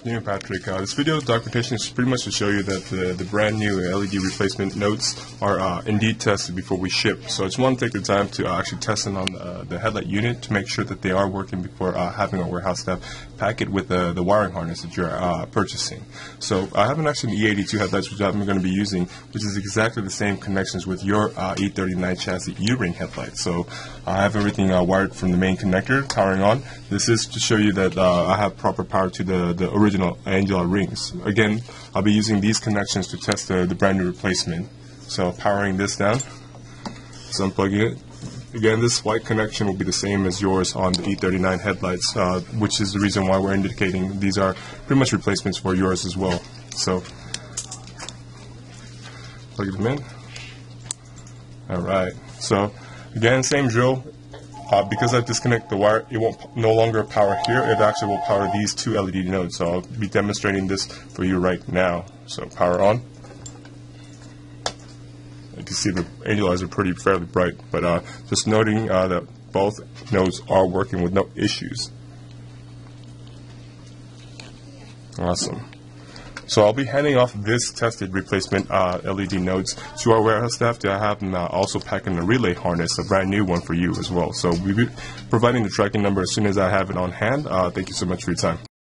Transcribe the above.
afternoon, Patrick. Uh, this video documentation is pretty much to show you that the, the brand new LED replacement nodes are uh, indeed tested before we ship. So I just want to take the time to uh, actually test them on uh, the headlight unit to make sure that they are working before uh, having our warehouse staff pack it with the, wiring harness that you're uh, purchasing. So I have an actually E82 headlights which I'm going to be using, which is exactly the same connections with your E39 chassis U-ring headlight. So I have everything wired from the main connector powering on. This is to show you that I have proper power to the, the original Angela rings. Again, I'll be using these connections to test the, the brand new replacement. So powering this down, so unplugging it. Again, this white connection will be the same as yours on the E39 headlights, uh, which is the reason why we're indicating these are pretty much replacements for yours as well. So, plug them in. All right. So, again, same drill. Uh, because I disconnect the wire, it won't no longer power here. It actually will power these two LED nodes. So I'll be demonstrating this for you right now. So power on. You can see the are pretty fairly bright, but uh, just noting uh, that both nodes are working with no issues. Awesome. So I'll be handing off this tested replacement uh, LED nodes to our warehouse staff to have them uh, also pack in a relay harness, a brand new one for you as well. So we'll be providing the tracking number as soon as I have it on hand. Uh, thank you so much for your time.